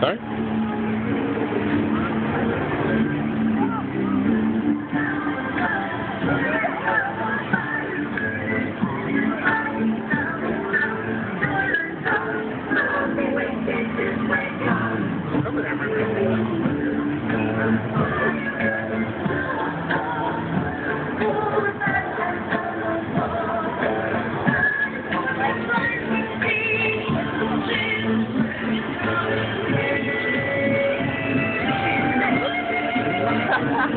Sorry?